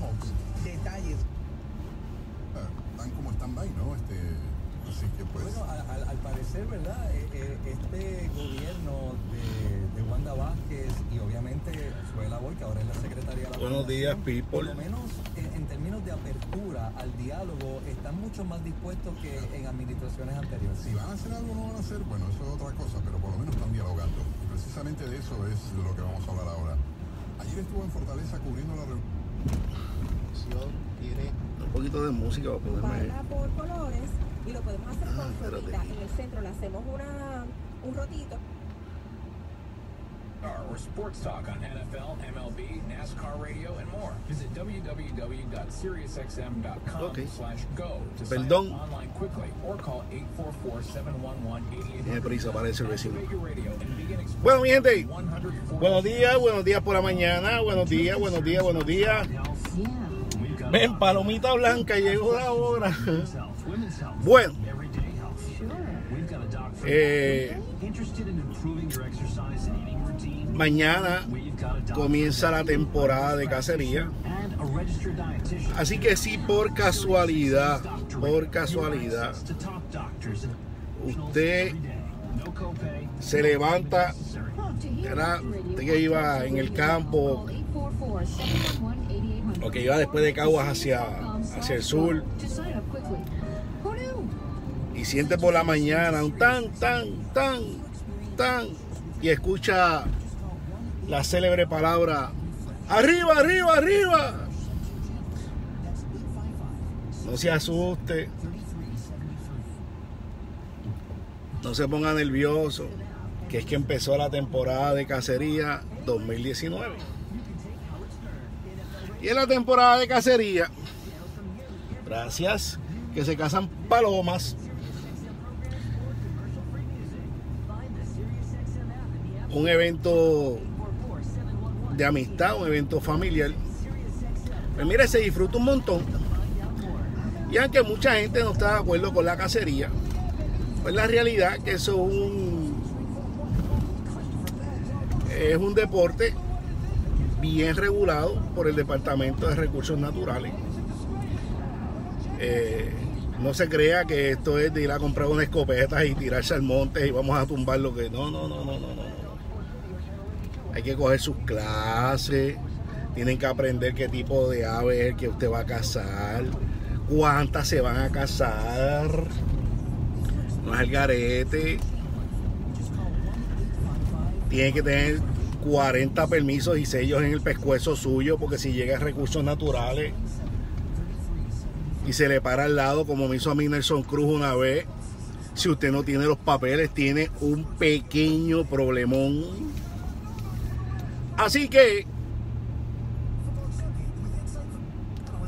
McDonald's. Detalles. Ah, Están como stand-by, ¿no? Este, así que pues... Bueno, al, parecer, ¿verdad? Eh, eh, este gobierno de, de Wanda Vázquez y obviamente Suela Boy, que ahora es la secretaria de la Buenos días, Gobernación, Por people. lo menos en, en términos de apertura al diálogo, están mucho más dispuestos que en administraciones anteriores. Si van a hacer algo o no van a hacer, bueno, eso es otra cosa, pero por lo menos están dialogando. Y precisamente de eso es de lo que vamos a hablar ahora. Ayer estuvo en Fortaleza cubriendo la reunión. Tiene Un poquito de música para por colores y lo podemos hacer Ah, con. En el centro le hacemos una, un rotito. Or sports talk on NFL, MLB, NASCAR radio, and more. Visit www.siriusxm.com Okay. slash go to Perdón. sign up online quickly or call 844-711-8800. Tiene prisa, parece el vecino. Bueno, mi gente, 140 buenos días, buenos días por la mañana, buenos días, buenos días, buenos días. Ven, palomita blanca, llegó la hora. Bueno, eh, mañana comienza la temporada de cacería. Así que si por casualidad, por casualidad, usted se levanta, era usted que iba en el campo o que iba después de Caguas hacia, hacia el sur y siente por la mañana un tan, tan, tan, tan y escucha la célebre palabra arriba, arriba, arriba. No se asuste. No se ponga nervioso, que es que empezó la temporada de cacería 2019. Y en la temporada de cacería, gracias, que se cazan palomas. Un evento de amistad, un evento familiar. Pues mire, se disfruta un montón. Y aunque mucha gente no está de acuerdo con la cacería, pues la realidad que eso es un, es un deporte bien regulado por el Departamento de Recursos Naturales. Eh, no se crea que esto es de ir a comprar una escopeta y tirarse al monte y vamos a tumbar lo que. No, no, no, no, no. Hay que coger sus clases, tienen que aprender qué tipo de ave es que usted va a cazar, cuántas se van a cazar. No es el garete. Tiene que tener 40 permisos y sellos en el pescuezo suyo, porque si llega a recursos naturales y se le para al lado, como me hizo a mí Nelson Cruz una vez, si usted no tiene los papeles, tiene un pequeño problemón. Así que,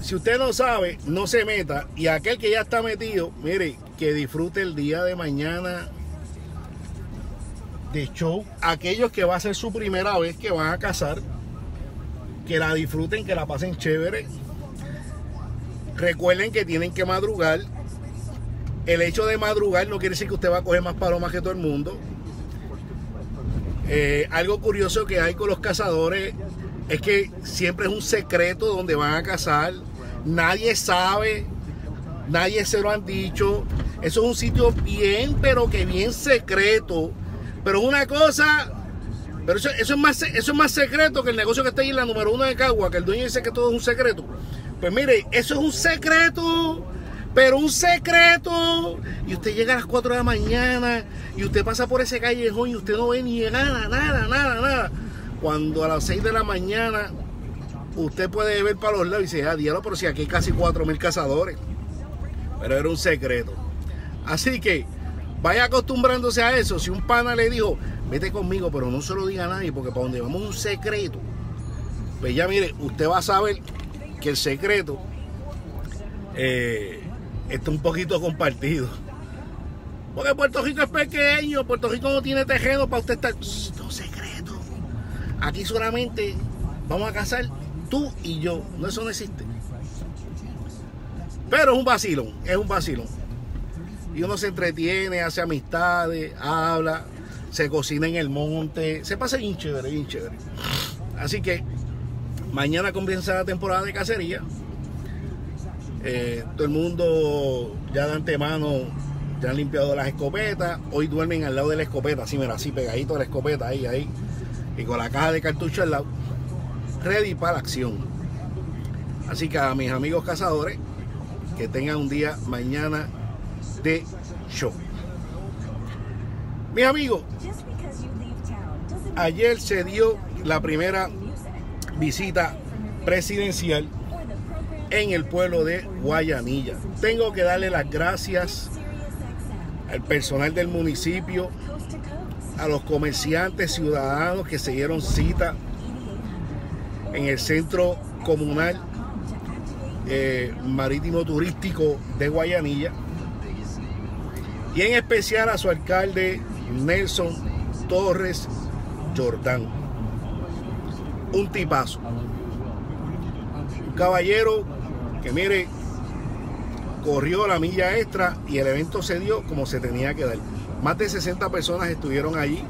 si usted no sabe, no se meta. Y aquel que ya está metido, mire, que disfrute el día de mañana de show. Aquellos que va a ser su primera vez que van a cazar, que la disfruten, que la pasen chévere. Recuerden que tienen que madrugar. El hecho de madrugar no quiere decir que usted va a coger más palomas que todo el mundo. Eh, algo curioso que hay con los cazadores es que siempre es un secreto donde van a cazar. Nadie sabe, nadie se lo han dicho. Eso es un sitio bien, pero que bien secreto. Pero una cosa, pero eso, eso es más, eso es más secreto que el negocio que está ahí en la número uno de Cagua, que el dueño dice que todo es un secreto. Pues mire, eso es un secreto, pero un secreto. Y usted llega a las 4 de la mañana y usted pasa por ese callejón y usted no ve ni nada, nada, nada, nada. Cuando a las 6 de la mañana usted puede ver para los lados y dice, ah, diablo, pero si aquí hay casi 4 mil cazadores. Pero era un secreto. Así que vaya acostumbrándose a eso. Si un pana le dijo, vete conmigo, pero no se lo diga a nadie, porque para donde vamos un secreto. Pues ya mire, usted va a saber que el secreto eh, está un poquito compartido. Porque Puerto Rico es pequeño, Puerto Rico no tiene terreno para usted estar. No secreto. Aquí solamente vamos a casar tú y yo. No, eso no existe. Pero es un vacilón, es un vacilón. Y uno se entretiene, hace amistades, habla, se cocina en el monte, se pasa bien chévere, bien chévere. Así que Mañana comienza la temporada de cacería. Eh, todo el mundo ya de antemano ya han limpiado las escopetas. Hoy duermen al lado de la escopeta, así, mira, así pegadito a la escopeta, ahí, ahí. Y con la caja de cartucho al lado. Ready para la acción. Así que a mis amigos cazadores, que tengan un día mañana de show. Mis amigos, ayer se dio la primera visita presidencial en el pueblo de Guayanilla. Tengo que darle las gracias al personal del municipio, a los comerciantes ciudadanos que se dieron cita en el centro comunal eh, marítimo turístico de Guayanilla y en especial a su alcalde Nelson Torres Jordán. Un tipazo. Un caballero que mire, corrió la milla extra y el evento se dio como se tenía que dar. Más de 60 personas estuvieron allí.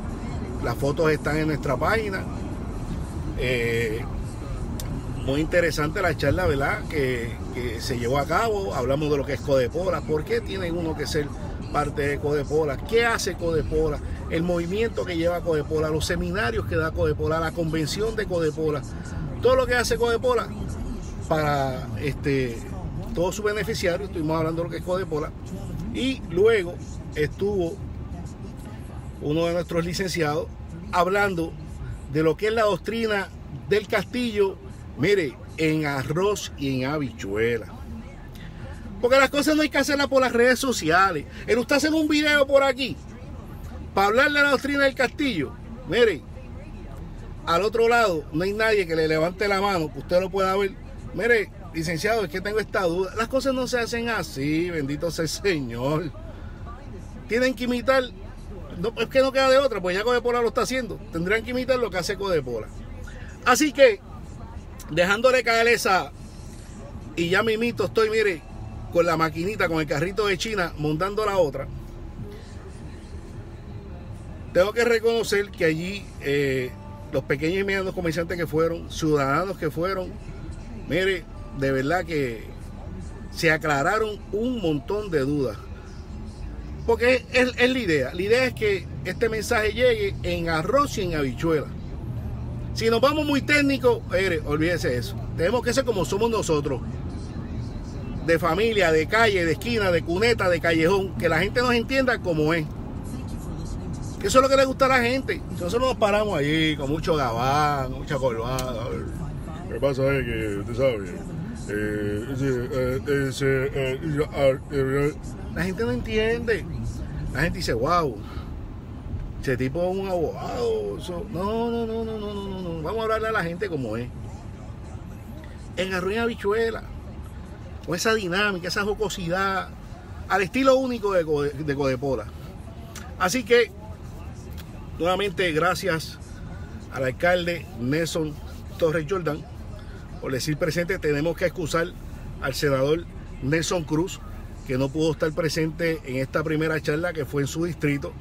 Las fotos están en nuestra página. Eh, muy interesante la charla, ¿verdad? Que, que, se llevó a cabo. Hablamos de lo que es Codepola. ¿Por qué tiene uno que ser parte de Codepola? ¿Qué hace Codepola? El movimiento que lleva Codepola, los seminarios que da Codepola, la convención de Codepola. Todo lo que hace Codepola para este, todos sus beneficiarios. Estuvimos hablando de lo que es Codepola. Y luego estuvo uno de nuestros licenciados hablando de lo que es la doctrina del castillo Mire, en arroz y en habichuela. Porque las cosas no hay que hacerlas por las redes sociales. En usted hacer un video por aquí para hablar de la doctrina del castillo. Mire, al otro lado no hay nadie que le levante la mano, que usted lo pueda ver. Mire, licenciado, es que tengo esta duda. Las cosas no se hacen así, bendito sea el Señor. Tienen que imitar, es que no queda de otra, pues ya Codepola lo está haciendo. Tendrían que imitar lo que hace Codepola. Así que dejándole caer esa y ya mimito estoy, mire, con la maquinita, con el carrito de China, montando la otra. Tengo que reconocer que allí eh, los pequeños y medianos comerciantes que fueron, ciudadanos que fueron, mire, de verdad que se aclararon un montón de dudas. Porque es, la idea. La idea es que este mensaje llegue en arroz y en habichuela. Si nos vamos muy técnicos, olvídese eso. Tenemos que ser como somos nosotros. De familia, de calle, de esquina, de cuneta, de callejón. Que la gente nos entienda como es. Eso es lo que le gusta a la gente. Nosotros nos paramos allí con mucho gabán, mucha corbata. Que pasa es que, usted sabe, eh, ese, eh, la gente no entiende. La gente dice, wow, ese tipo es un abogado. So, no, no, no, no, no, no, no. Vamos a hablarle a la gente como es. En arroz y habichuela. Con esa dinámica, esa jocosidad. Al estilo único de, de Codepola. Así que, nuevamente, gracias al alcalde Nelson Torres Jordán por decir presente. Tenemos que excusar al senador Nelson Cruz, que no pudo estar presente en esta primera charla que fue en su distrito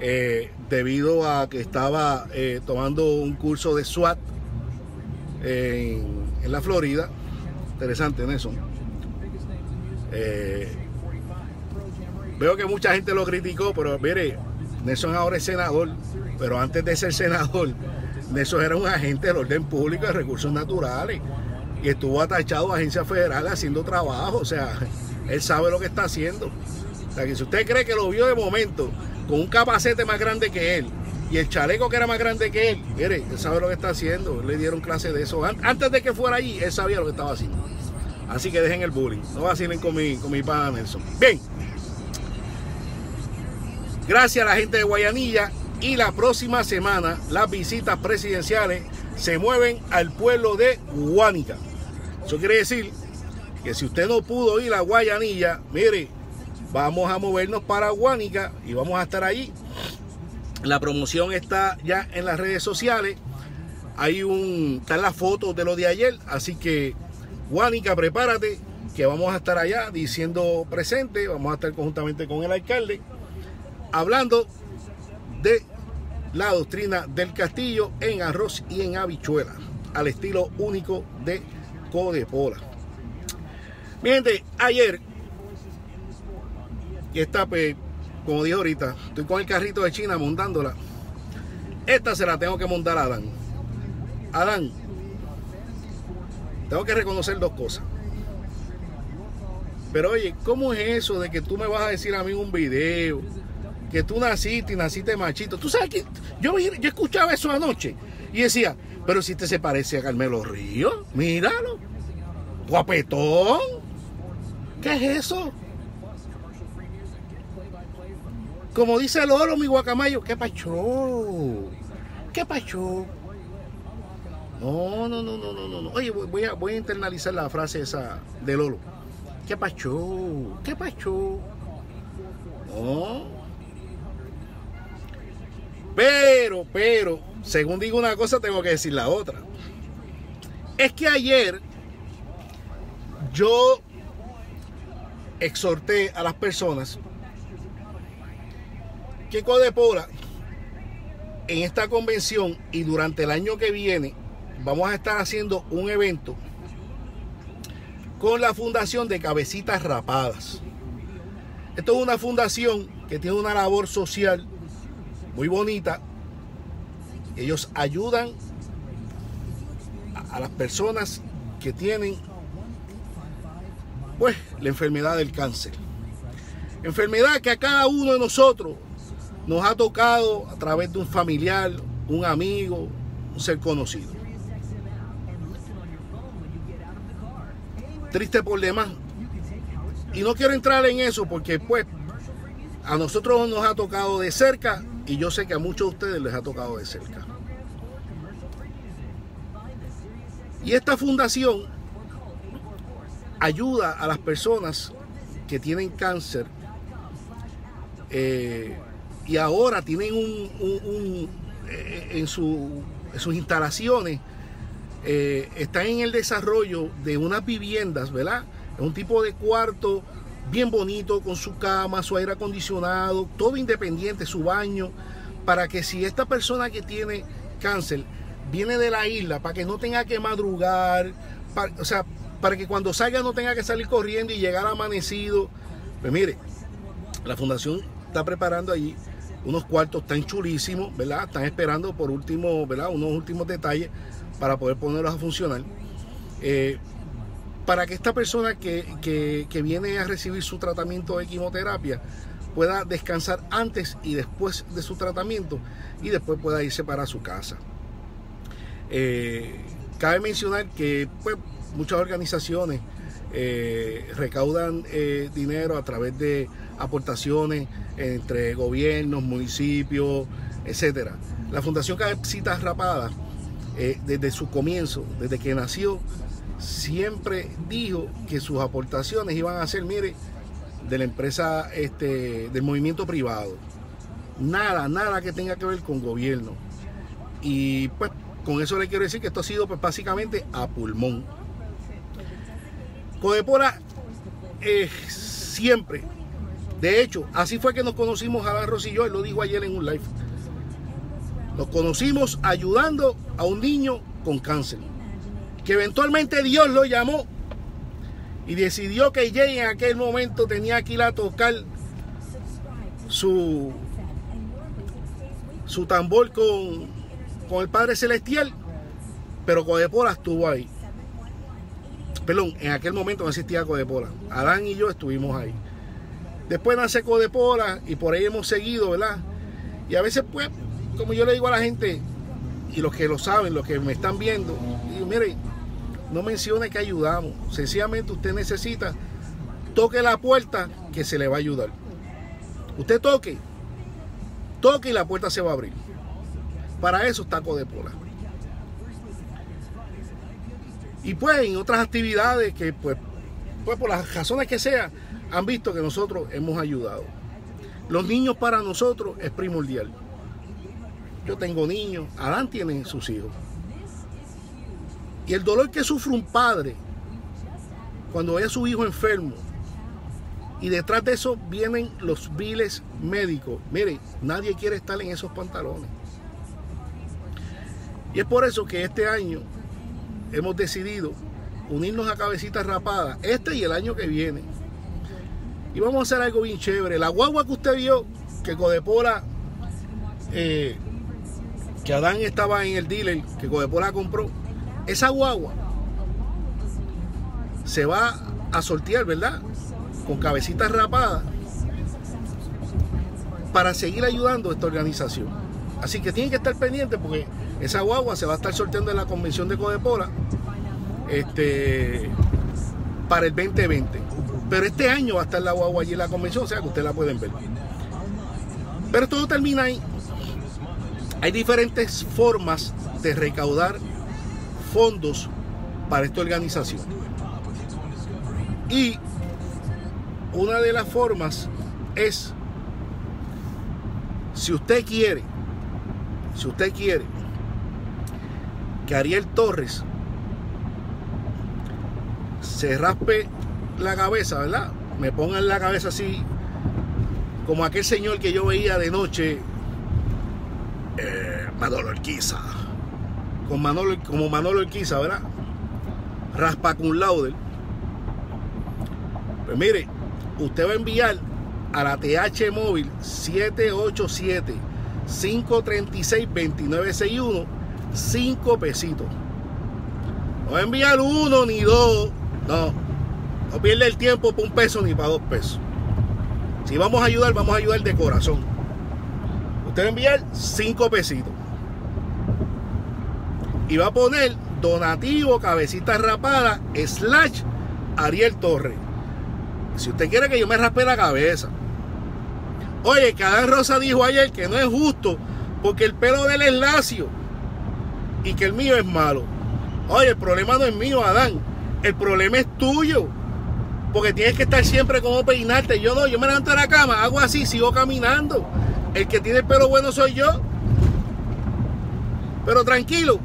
eh, debido a que estaba eh, tomando un curso de SWAT en, la Florida. Interesante, Nelson. Eh, veo que mucha gente lo criticó, pero mire, Nelson ahora es senador, pero antes de ser senador, Nelson era un agente del orden público de recursos naturales y estuvo atachado a agencia federal haciendo trabajo, o sea, él sabe lo que está haciendo. O sea, que si usted cree que lo vio de momento con un capacete más grande que él y el chaleco que era más grande que él, mire, él sabe lo que está haciendo, le dieron clase de eso. Antes de que fuera allí, él sabía lo que estaba haciendo. Así que dejen el bullying, no vacilen con mi, con mi pana Nelson. Bien, gracias a la gente de Guayanilla y la próxima semana las visitas presidenciales se mueven al pueblo de Guánica. Eso quiere decir que si usted no pudo ir a Guayanilla, mire, vamos a movernos para Guánica y vamos a estar allí. La promoción está ya en las redes sociales. Hay un, están las fotos de lo de ayer, así que Guánica, prepárate, que vamos a estar allá diciendo presente, vamos a estar conjuntamente con el alcalde, hablando de la doctrina del castillo en arroz y en habichuela. al estilo único de Codepola. Mi gente, ayer, y esta pues, como dije ahorita, estoy con el carrito de China montándola. Esta se la tengo que montar a Adán. Adán, tengo que reconocer dos cosas. Pero oye, ¿cómo es eso de que tú me vas a decir a mí un video que tú naciste y naciste machito? Tú sabes que yo, yo escuchaba eso anoche y decía, pero si te se parece a Carmelo Ríos, míralo, guapetón. ¿Qué es eso? Como dice Lolo, mi guacamayo, ¿qué pacho? ¿Qué pacho? No, no, no, no, no, no. no. Oye, voy a, voy a internalizar la frase esa de Lolo. ¿Qué pacho? ¿Qué pacho? No. Pero, pero, según digo una cosa, tengo que decir la otra. Es que ayer yo exhorté a las personas que Codepora en esta convención y durante el año que viene vamos a estar haciendo un evento con la fundación de Cabecitas Rapadas. Esto es una fundación que tiene una labor social muy bonita. Ellos ayudan a las personas que tienen pues la enfermedad del cáncer. Enfermedad que a cada uno de nosotros nos ha tocado a través de un familiar, un amigo, un ser conocido. Triste por demás. Y no quiero entrar en eso porque pues a nosotros nos ha tocado de cerca y yo sé que a muchos de ustedes les ha tocado de cerca. Y esta fundación ayuda a las personas que tienen cáncer eh, y ahora tienen un, un- eh, en, su- sus instalaciones eh, están en el desarrollo de unas viviendas, ¿verdad? Es un tipo de cuarto bien bonito con su cama, su aire acondicionado, todo independiente, su baño, para que si esta persona que tiene cáncer viene de la isla, para que no tenga que madrugar, o sea, para que cuando salga no tenga que salir corriendo y llegar amanecido. Pues mire, la fundación está preparando allí unos cuartos tan chulísimos, ¿verdad? Están esperando por último, ¿verdad? Unos últimos detalles para poder ponerlos a funcionar. Eh, para que esta persona que, que- viene a recibir su tratamiento de quimioterapia pueda descansar antes y después de su tratamiento y después pueda irse para su casa. Eh, cabe mencionar que pues, muchas organizaciones eh, recaudan eh, dinero a través de aportaciones entre gobiernos, municipios, etcétera. La Fundación Cabecitas Rapadas, desde su comienzo, desde que nació, siempre dijo que sus aportaciones iban a ser, mire, de la empresa, este, del movimiento privado. Nada, nada que tenga que ver con gobierno. Y pues con eso le quiero decir que esto ha sido pues, básicamente a pulmón. Codepora eh, siempre, de hecho, así fue que nos conocimos Adán Rosillo, él lo dijo ayer en un live. Nos conocimos ayudando a un niño con cáncer, que eventualmente Dios lo llamó y decidió que Jay en aquel momento tenía que ir a tocar su, su tambor con, con el Padre Celestial, pero Codepora estuvo ahí. Perdón, en aquel momento no existía Codepora. Adán y yo estuvimos ahí. Después nace Codepora y por ahí hemos seguido, ¿verdad? Y a veces, pues, como yo le digo a la gente, y los que lo saben, los que me están viendo, digo, mire, no mencione que ayudamos. Sencillamente usted necesita, toque la puerta que se le va a ayudar. Usted toque, toque y la puerta se va a abrir. Para eso está Codepola. Y pues en otras actividades que pues, pues por las razones que sea, han visto que nosotros hemos ayudado. Los niños para nosotros es primordial. Yo tengo niños, Adán tiene sus hijos. Y el dolor que sufre un padre cuando ve a su hijo enfermo y detrás de eso vienen los viles médicos. Mire, nadie quiere estar en esos pantalones. Y es por eso que este año hemos decidido unirnos a Cabecitas Rapadas este y el año que viene. Y vamos a hacer algo bien chévere. La guagua que usted vio, que Codepora, eh, que Adán estaba en el dealer, que Codepora compró, esa guagua se va a sortear, ¿verdad? Con cabecitas rapadas para seguir ayudando a esta organización. Así que tienen que estar pendientes porque esa guagua se va a estar sorteando en la convención de Codepora este, para el 2020. Pero este año va a estar la guagua allí en la convención, o sea que ustedes la pueden ver. Pero todo termina ahí. Hay diferentes formas de recaudar fondos para esta organización. Y una de las formas es, si usted quiere, si usted quiere que Ariel Torres se raspe la cabeza, ¿verdad? Me ponga en la cabeza así, como aquel señor que yo veía de noche, eh, con Manolo, como Manolo Orquiza, ¿verdad? Raspa con lauder. Pues mire, usted va a enviar a la TH móvil 787 536 2961 5 pesitos. No va a enviar uno ni dos. No. No pierde el tiempo por un peso ni para dos pesos. Si vamos a ayudar, vamos a ayudar de corazón. Usted va a enviar 5 pesitos. Y va a poner donativo cabecita rapada slash Ariel Torres. Si usted quiere que yo me raspe la cabeza. Oye, que Adán Rosa dijo ayer que no es justo porque el pelo de él es lacio y que el mío es malo. Oye, el problema no es mío, Adán. El problema es tuyo. Porque tienes que estar siempre como peinarte. Yo no, yo me levanto de la cama, hago así, sigo caminando. El que tiene el pelo bueno soy yo. Pero tranquilo,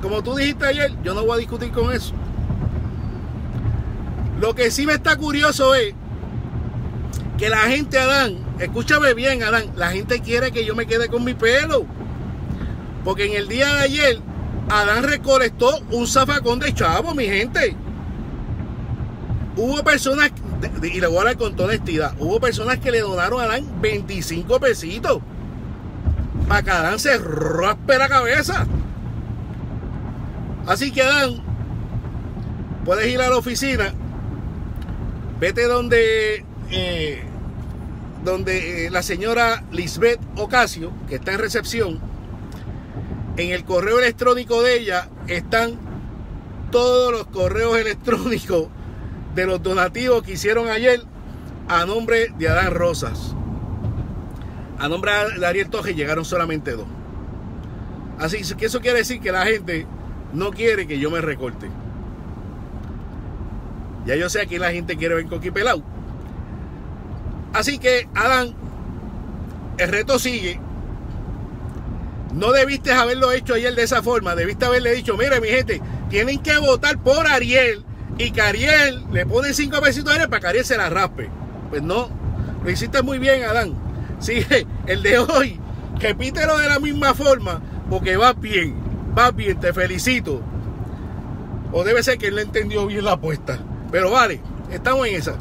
como tú dijiste ayer, yo no voy a discutir con eso. Lo que sí me está curioso es que la gente, Adán, escúchame bien, Adán, la gente quiere que yo me quede con mi pelo. Porque en el día de ayer, Adán recolectó un zafacón de chavo, mi gente. Hubo personas, y le voy a hablar con toda honestidad, hubo personas que le donaron a Adán 25 pesitos. Para que Adán se raspe la cabeza. Así que Adán, puedes ir a la oficina, vete donde, eh, donde eh, la señora Lisbeth Ocasio, que está en recepción, en el correo electrónico de ella están todos los correos electrónicos de los donativos que hicieron ayer a nombre de Adán Rosas. A nombre de Ariel Toje llegaron solamente dos. Así que eso quiere decir que la gente no quiere que yo me recorte. Ya yo sé que la gente quiere ver coqui pelado. Así que, Adán, el reto sigue. No debiste haberlo hecho ayer de esa forma. Debiste haberle dicho, mire mi gente, tienen que votar por Ariel. Y que Ariel le pone cinco pesitos a Ariel para que Ariel se la raspe. Pues no, lo hiciste muy bien, Adán. Sigue, el de hoy, repítelo de la misma forma, porque va bien, va bien, te felicito. O debe ser que él entendió bien la apuesta. Pero vale, estamos en esa.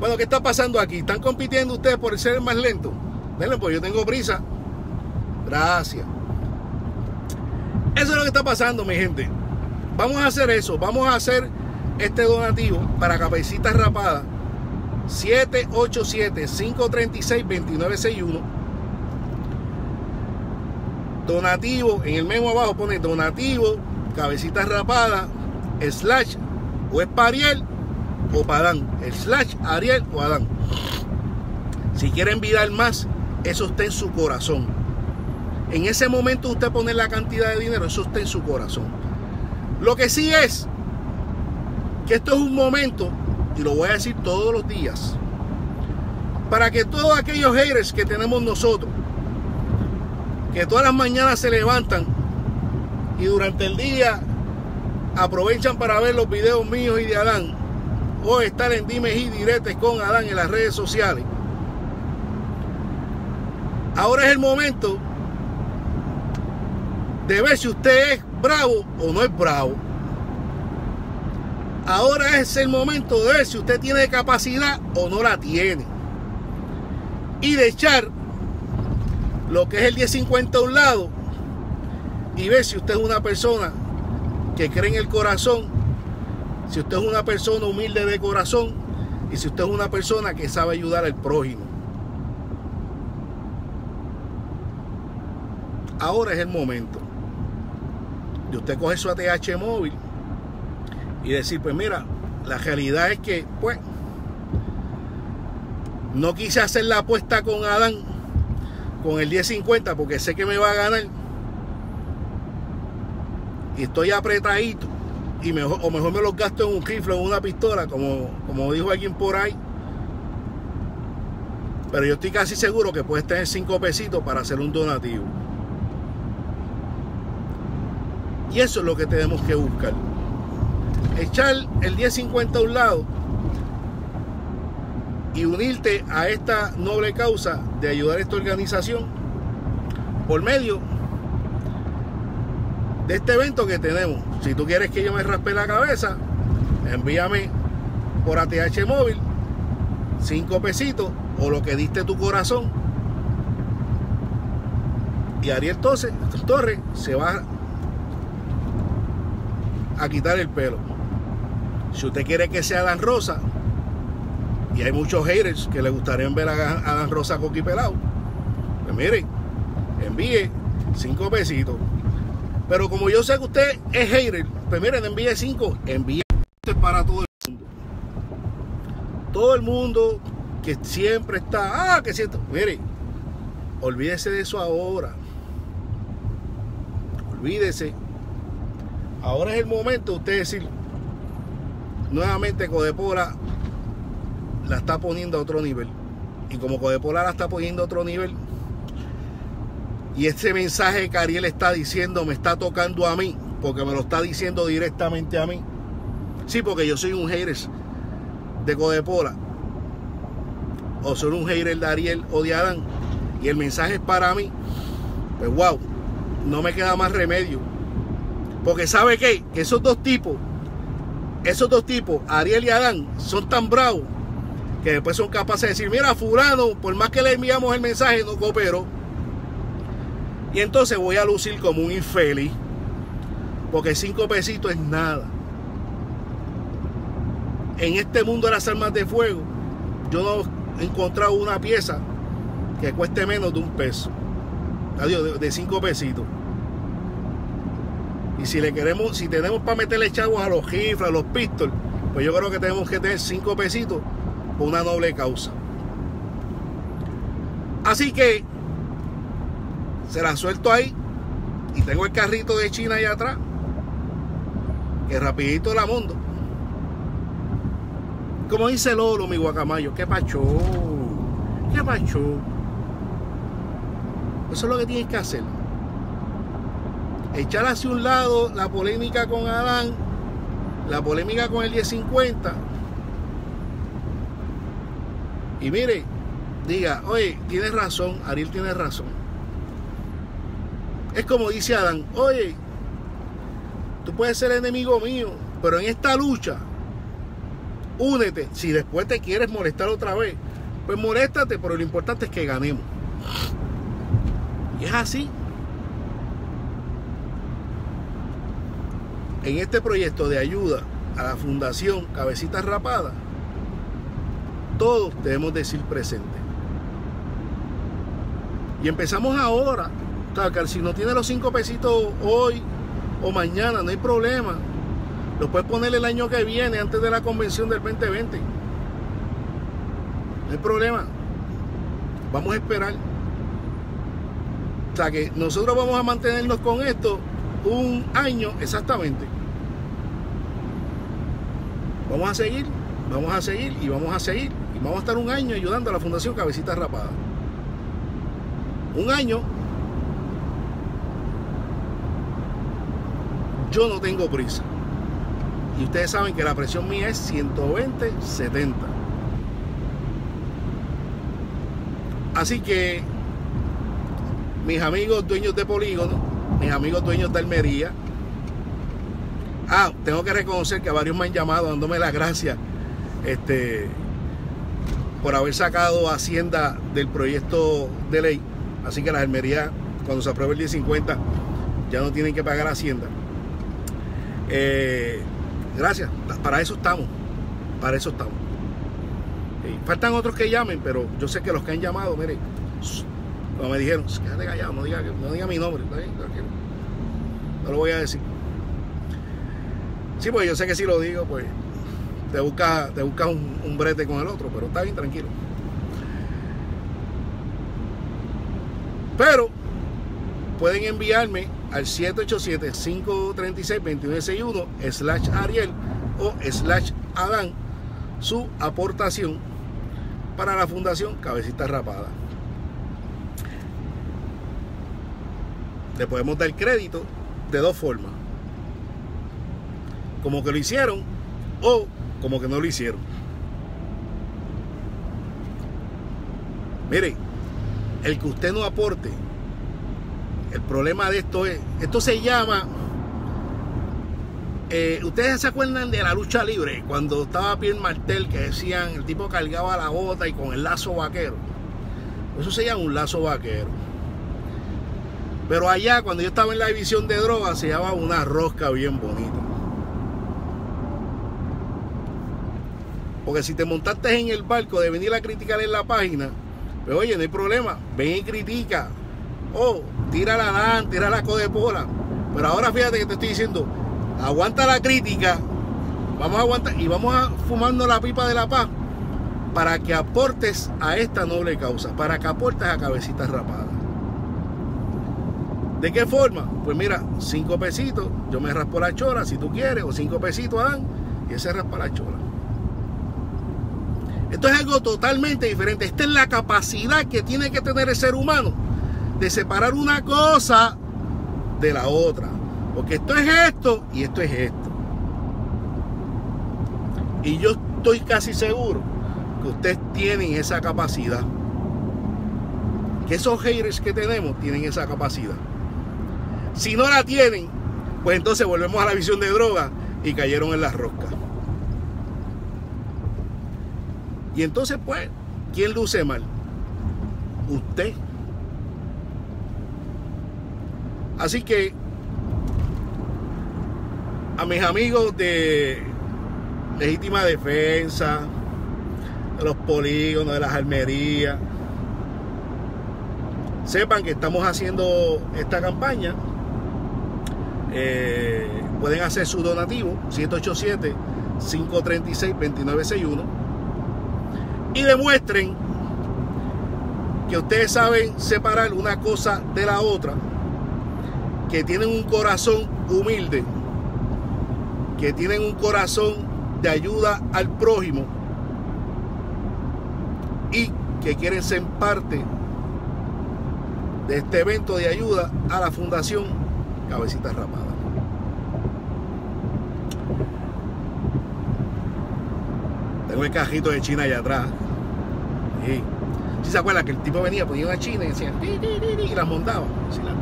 Bueno, ¿qué está pasando aquí? ¿Están compitiendo ustedes por ser el más lento? Denle, pues yo tengo prisa. Gracias. Eso es lo que está pasando, mi gente. Vamos a hacer eso. Vamos a hacer este donativo para cabecitas rapadas. 787-536-2961. Donativo, en el menú abajo pone donativo, cabecitas rapadas, slash, o es para Ariel o para Adán. Slash Ariel o Adán. Si quieren enviar más, eso está en su corazón. En ese momento usted pone la cantidad de dinero, eso está en su corazón. Lo que sí es que esto es un momento, y lo voy a decir todos los días, para que todos aquellos haters que tenemos nosotros, que todas las mañanas se levantan y durante el día aprovechan para ver los videos míos y de Adán, o estar en Dime y Diretes con Adán en las redes sociales. Ahora es el momento de ver si usted es bravo o no es bravo. Ahora es el momento de ver si usted tiene capacidad o no la tiene. Y de echar lo que es el 1050 a un lado y ver si usted es una persona que cree en el corazón, si usted es una persona humilde de corazón y si usted es una persona que sabe ayudar al prójimo. Ahora es el momento de usted coger su ATH móvil y decir, pues mira, la realidad es que, pues, no quise hacer la apuesta con Adán con el 1050 porque sé que me va a ganar. Y estoy apretadito. Y mejor, o mejor me los gasto en un rifle o una pistola, como, como dijo alguien por ahí. Pero yo estoy casi seguro que puedes tener 5 pesitos para hacer un donativo. Y eso es lo que tenemos que buscar. Echar el 1050 a un lado y unirte a esta noble causa de ayudar a esta organización por medio de este evento que tenemos. Si tú quieres que yo me raspe la cabeza, envíame por ATH móvil 5 pesitos o lo que diste tu corazón. Y Ariel Torres, se va a quitar el pelo. Si usted quiere que sea Dan Rosa, y hay muchos haters que le gustaría ver a Dan Rosa coqui pelado, pues miren, envíe 5 pesitos. Pero como yo sé que usted es hater, pues miren, envíe 5, envíe para todo el mundo. Todo el mundo que siempre está, ah, que siento, mire, olvídese de eso ahora. Olvídese. Ahora es el momento de usted decir, nuevamente Codepola la está poniendo a otro nivel. Y como Codepola la está poniendo a otro nivel, y ese mensaje que Ariel está diciendo me está tocando a mí, porque me lo está diciendo directamente a mí. Sí, porque yo soy un hater de Codepola, o soy un hater de Ariel o de Adán, y el mensaje es para mí. Pues wow, no me queda más remedio. Porque sabe qué? Que esos dos tipos, esos dos tipos, Ariel y Adán, son tan bravos que después son capaces de decir, mira, fulano, por más que le enviamos el mensaje, no cooperó. Y entonces voy a lucir como un infeliz. Porque cinco pesitos es nada. En este mundo de las armas de fuego, yo no he encontrado una pieza que cueste menos de un peso. Adiós, de cinco pesitos. Y si le queremos, si tenemos para meterle chavos a los rifles, a los pistols, pues yo creo que tenemos que tener cinco pesitos por una noble causa. Así que se la suelto ahí y tengo el carrito de China allá atrás que rapidito la mundo como dice Lolo mi guacamayo qué pacho qué pacho. Eso es lo que tienes que hacer. Echar hacia un lado la polémica con Adán la polémica con el 1050 y mire diga oye tienes razón Ariel tiene razón es como dice Adán, oye, tú puedes ser enemigo mío, pero en esta lucha, únete. Si después te quieres molestar otra vez, pues moléstate, pero lo importante es que ganemos. Y es así. En este proyecto de ayuda a la Fundación Cabecitas Rapadas, todos debemos decir presente. Y empezamos ahora si no tiene los cinco pesitos hoy o mañana, no hay problema. Lo puedes poner el año que viene, antes de la convención del 2020. No hay problema. Vamos a esperar. O sea que nosotros vamos a mantenernos con esto un año exactamente. Vamos a seguir, vamos a seguir y vamos a seguir. Vamos a estar un año ayudando a la Fundación Cabecita Rapada. Un año Yo no tengo prisa. Y ustedes saben que la presión mía es 120, 70. Así que mis amigos dueños de polígono, mis amigos dueños de Almería, Ah, tengo que reconocer que varios me han llamado dándome las gracias este, por haber sacado Hacienda del proyecto de ley. Así que las almerías, cuando se apruebe el 1050, ya no tienen que pagar Hacienda. Eh, gracias, para eso estamos. Para eso estamos. Eh, faltan otros que llamen, pero yo sé que los que han llamado, mire, como me dijeron, quédate callado, no diga, no diga mi nombre. No lo voy a decir. Sí, pues yo sé que si lo digo, pues te buscas te busca un, un brete con el otro, pero está bien, tranquilo. Pero pueden enviarme al 787-536-2161 slash Ariel o slash Adán su aportación para la Fundación Cabecita Rapada. Le podemos dar crédito de dos formas. Como que lo hicieron o como que no lo hicieron. Mire, el que usted no aporte, el problema de esto es, esto se llama, eh, ustedes se acuerdan de la lucha libre, cuando estaba Pierre Martel, que decían, el tipo cargaba la bota y con el lazo vaquero. Eso se llama un lazo vaquero. Pero allá, cuando yo estaba en la división de drogas, se llamaba una rosca bien bonita. Porque si te montaste en el barco de venir a criticar en la página, pues oye, no hay problema, ven y critica. Oh, tira la dan, tira la codepola. Pero ahora fíjate que te estoy diciendo, aguanta la crítica, vamos a aguantar y vamos a fumando la pipa de la paz para que aportes a esta noble causa, para que aportes a cabecitas rapadas. ¿De qué forma? Pues mira, cinco pesitos, yo me raspo la chola si tú quieres, o cinco pesitos Adán, y ese raspa la chola. Esto es algo totalmente diferente. Esta es la capacidad que tiene que tener el ser humano de separar una cosa de la otra. Porque esto es esto y esto es esto. Y yo estoy casi seguro que ustedes tienen esa capacidad. Que esos haters que tenemos tienen esa capacidad. Si no la tienen, pues entonces volvemos a la visión de droga y cayeron en las roscas. Y entonces, pues, ¿quién luce mal? Usted. Así que a mis amigos de legítima defensa, de los polígonos, de las almerías, sepan que estamos haciendo esta campaña. Eh, pueden hacer su donativo 787-536-2961 y demuestren que ustedes saben separar una cosa de la otra, que tienen un corazón humilde, que tienen un corazón de ayuda al prójimo y que quieren ser parte de este evento de ayuda a la Fundación Cabecita Rapada. Tengo el cajito de China allá atrás. Si se acuerda que el tipo venía, ponía una china y decía y las montaba. Sí, tengo.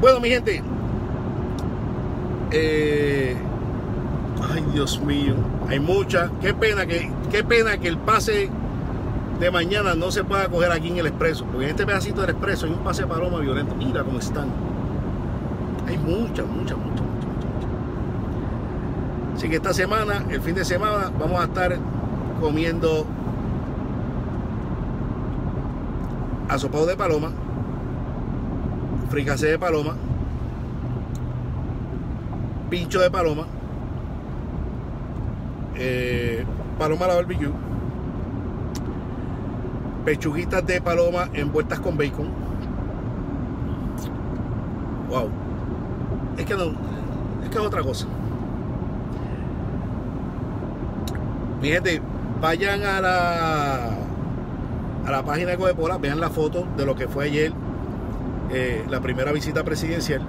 Bueno, mi gente. eh, ay, Dios mío. Hay mucha. Qué pena que, qué pena que el pase de mañana no se pueda coger aquí en el expreso. Porque en este pedacito del expreso hay un pase de paloma violento. Mira cómo están. Hay muchas, muchas, muchas, muchas, muchas. muchas. Así que esta semana, el fin de semana, vamos a estar comiendo asopado de paloma, fricasé de paloma, pincho de paloma, eh, paloma a la barbecue, pechuguitas de paloma envueltas con bacon. Wow. Es que no, es que es otra cosa. Mi gente, vayan a la a la página de Codepola, vean la foto de lo que fue ayer eh, la primera visita presidencial.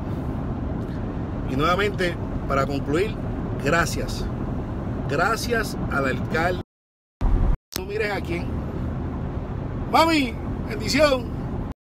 Y nuevamente, para concluir, gracias. Gracias al alcalde. No mires a quién. Mami, bendición.